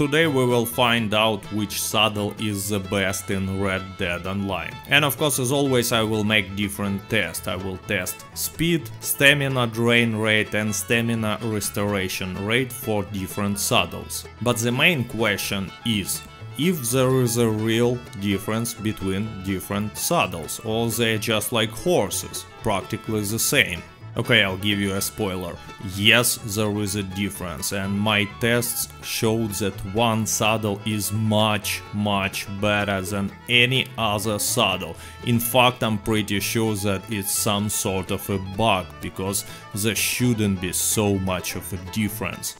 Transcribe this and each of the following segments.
Today we will find out which saddle is the best in Red Dead Online. And of course as always I will make different tests. I will test speed, stamina drain rate and stamina restoration rate for different saddles. But the main question is if there is a real difference between different saddles or they're just like horses, practically the same. Okay, I'll give you a spoiler. Yes, there is a difference and my tests showed that one saddle is much, much better than any other saddle. In fact, I'm pretty sure that it's some sort of a bug because there shouldn't be so much of a difference.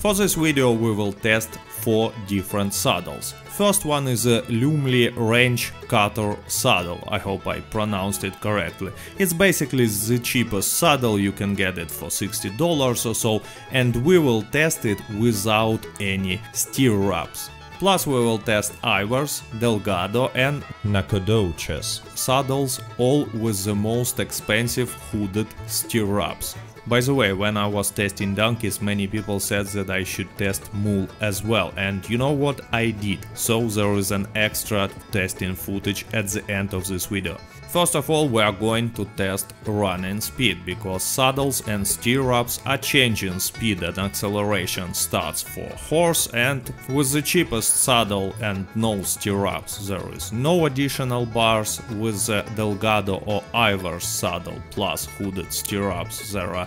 For this video we will test 4 different saddles. First one is a Lumley Ranch Cutter saddle, I hope I pronounced it correctly. It's basically the cheapest saddle, you can get it for $60 or so, and we will test it without any stirrups. Plus we will test Ivers, Delgado and Nacogdoches saddles, all with the most expensive hooded stirrups. By the way, when I was testing donkeys, many people said that I should test mule as well, and you know what, I did, so there is an extra testing footage at the end of this video. First of all, we are going to test running speed, because saddles and stirrups are changing speed and acceleration stats for horse. And with the cheapest saddle and no stirrups there is no additional bars, with the Delgado or Ivers saddle plus hooded stirrups there are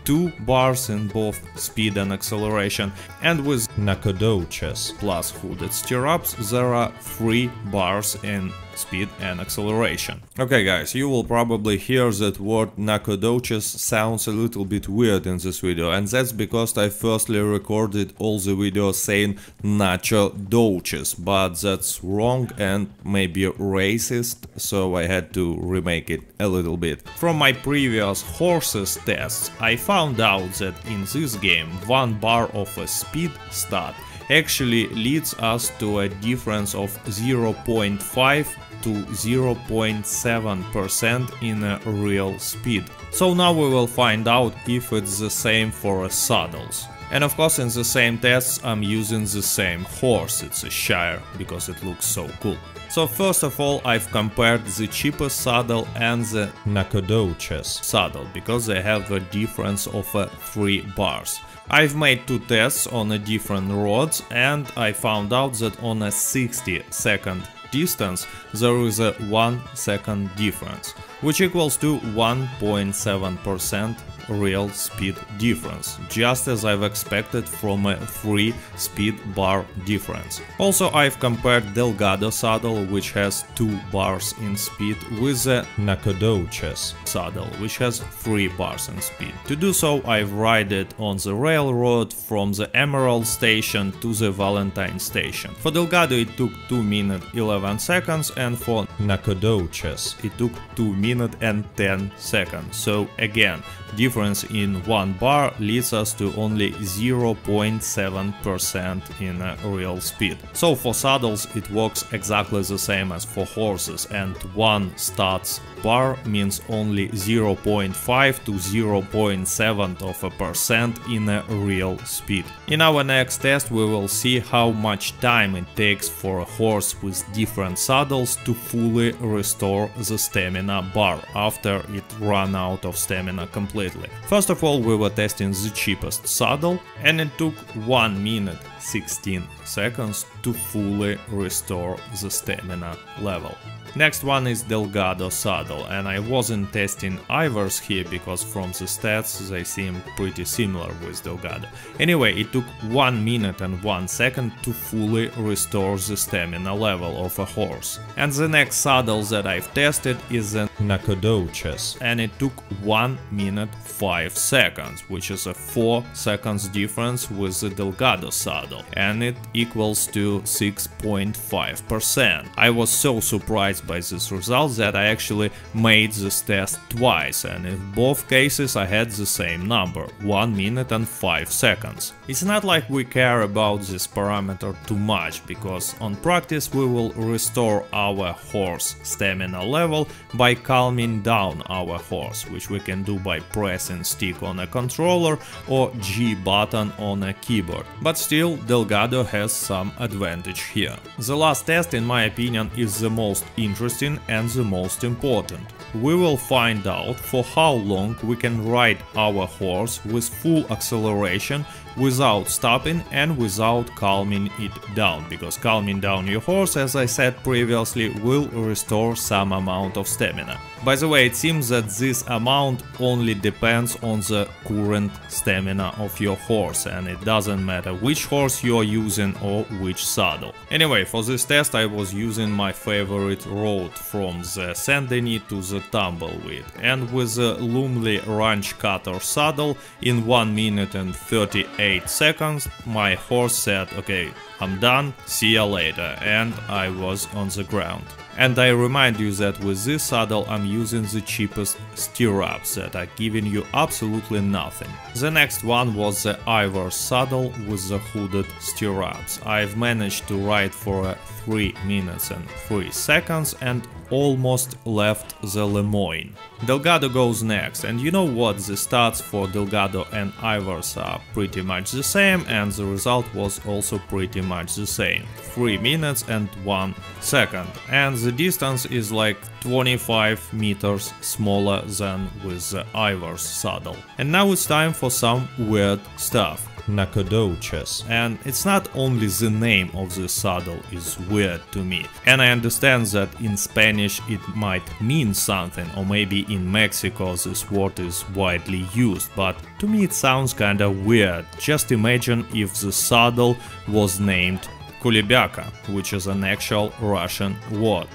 two bars in both speed and acceleration, and with Nacogdoches plus hooded stirrups there are three bars in speed and acceleration. Okay guys, you will probably hear that word Nacogdoches sounds a little bit weird in this video and that's because I firstly recorded all the videos saying Nacho Doches, but that's wrong and maybe racist, so I had to remake it a little bit. From my previous horses tests, I found out that in this game one bar of a speed stat actually leads us to a difference of 0.5 to 0.7% in a real speed. So now we will find out if it's the same for saddles. And of course in the same tests I'm using the same horse, it's a Shire, because it looks so cool. So first of all I've compared the cheaper saddle and the Nacogdoches saddle, because they have a difference of uh, 3 bars. I've made two tests on a different roads and I found out that on a 60 second distance there is a 1 second difference, which equals to 1.7% real speed difference, just as I've expected from a 3 speed bar difference. Also I've compared Delgado saddle, which has 2 bars in speed, with the Nacogdoches saddle, which has 3 bars in speed. To do so I've ride it on the railroad from the Emerald station to the Valentine station. For Delgado it took 2 minutes 11 seconds and for Nacogdoches it took 2 minutes and 10 seconds. So again, difference in one bar leads us to only 0.7% in uh, real speed. So for saddles it works exactly the same as for horses and one stats bar means only 0.5 to 0.7 of a percent in a real speed. In our next test we will see how much time it takes for a horse with different saddles to fully restore the stamina bar after it ran out of stamina completely. First of all we were testing the cheapest saddle and it took 1 minute 16 seconds to fully restore the stamina level. Next one is Delgado saddle and I wasn't testing Ivers here because from the stats they seem pretty similar with Delgado. Anyway, it took 1 minute and 1 second to fully restore the stamina level of a horse. And the next saddle that I've tested is the Nacogdoches and it took 1 minute 5 seconds, which is a 4 seconds difference with the Delgado saddle. Saddle and it equals to 6.5%. I was so surprised by this result that I actually made this test twice and in both cases I had the same number, 1 minute and 5 seconds. It's not like we care about this parameter too much because on practice we will restore our horse stamina level by calming down our horse, which we can do by pressing stick on a controller or G button on a keyboard. But still, Delgado has some advantage here. The last test, in my opinion, is the most interesting and the most important. We will find out for how long we can ride our horse with full acceleration without stopping and without calming it down, because calming down your horse, as I said previously, will restore some amount of stamina. By the way, it seems that this amount only depends on the current stamina of your horse and it doesn't matter which horse you are using or which saddle. Anyway, for this test I was using my favorite road from the Saint-Denis to the Tumbleweed and with the Lumley Ranch Cutter saddle in 1 minute and 38 seconds my horse said okay I'm done, see ya later and I was on the ground. And I remind you that with this saddle I'm using the cheapest stirrups that are giving you absolutely nothing. The next one was the Ivor saddle with the hooded stirrups. I've managed to ride for 3 minutes and 3 seconds and almost left the Lemoyne. Delgado goes next, and you know what, the stats for Delgado and Ivers are pretty much the same, and the result was also pretty much the same. 3 minutes and 1 second, and the distance is like 25 meters smaller than with the Ivers saddle. And now it's time for some weird stuff. Nacogdoches. And it's not only the name of the saddle is weird to me. And I understand that in Spanish it might mean something, or maybe in Mexico this word is widely used, but to me it sounds kinda weird. Just imagine if the saddle was named Kulebyaka, which is an actual Russian word.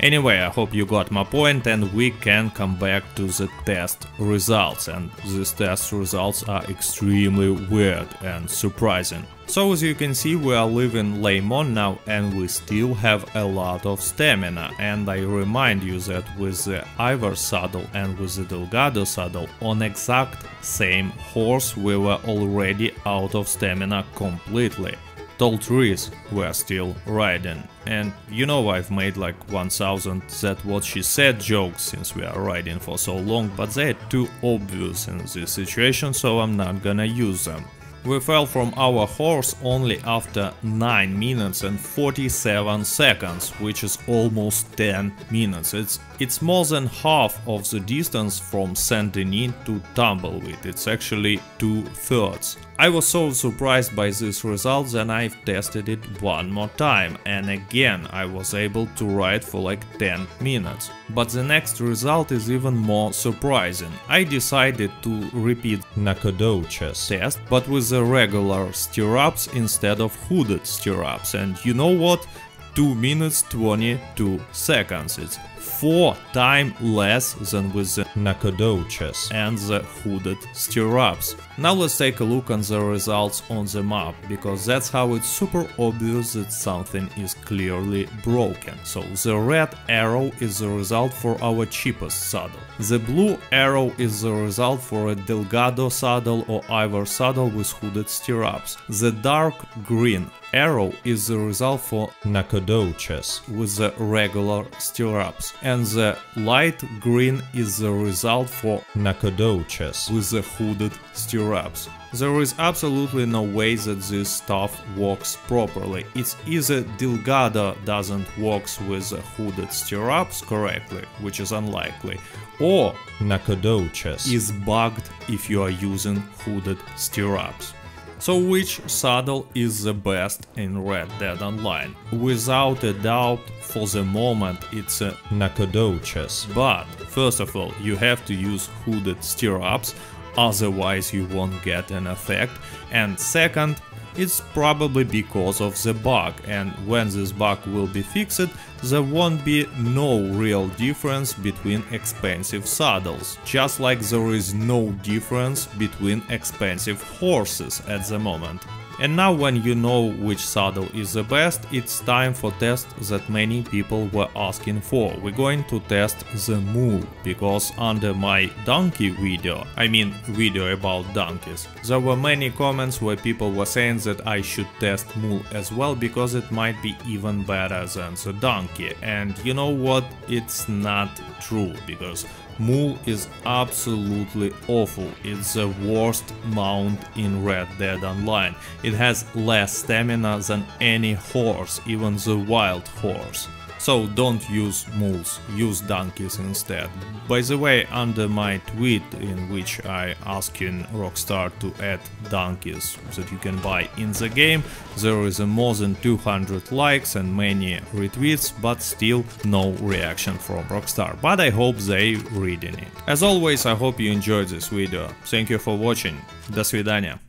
Anyway, I hope you got my point and we can come back to the test results. And these test results are extremely weird and surprising. So as you can see we are leaving Lemoyne now and we still have a lot of stamina. And I remind you that with the Ivor saddle and with the Delgado saddle on exact same horse we were already out of stamina completely tall trees were still riding. And you know I've made like 1000 that what she said jokes since we are riding for so long, but they're too obvious in this situation, so I'm not gonna use them. We fell from our horse only after 9 minutes and 47 seconds, which is almost 10 minutes. It's, it's more than half of the distance from Saint-Denis to Tumbleweed, it's actually two thirds. I was so surprised by this result that I've tested it one more time and again I was able to ride for like 10 minutes. But the next result is even more surprising. I decided to repeat Nacogdoches. test but with the regular stirrups instead of hooded stirrups and you know what? 2 minutes 22 seconds. It's 4 times less than with the Nacogdoches. and the hooded stirrups. Now let's take a look on the results on the map, because that's how it's super obvious that something is clearly broken. So the red arrow is the result for our cheapest saddle. The blue arrow is the result for a Delgado saddle or Ivor saddle with hooded stirrups. The dark green arrow is the result for Nacogdoches. with the regular stirrups and the light green is the result for Nacogdoches. with the hooded stirrups. There is absolutely no way that this stuff works properly. It's either Delgado doesn't works with the hooded stirrups correctly, which is unlikely, or Nacogdoches. is bugged if you are using hooded stirrups. So which saddle is the best in Red Dead Online? Without a doubt, for the moment it's a Nacogdoches. but first of all, you have to use hooded stirrups, otherwise you won't get an effect. And second, it's probably because of the bug, and when this bug will be fixed, there won't be no real difference between expensive saddles, just like there is no difference between expensive horses at the moment. And now when you know which saddle is the best, it's time for test that many people were asking for. We're going to test the mule, because under my donkey video, I mean video about donkeys, there were many comments where people were saying that I should test mule as well because it might be even better than the donkey. And you know what? It's not true because Mule is absolutely awful, it's the worst mount in Red Dead Online. It has less stamina than any horse, even the wild horse. So don't use mules, use donkeys instead. By the way, under my tweet in which I asking Rockstar to add donkeys that you can buy in the game, there is more than 200 likes and many retweets, but still no reaction from Rockstar. But I hope they reading it. As always, I hope you enjoyed this video. Thank you for watching. До свидания.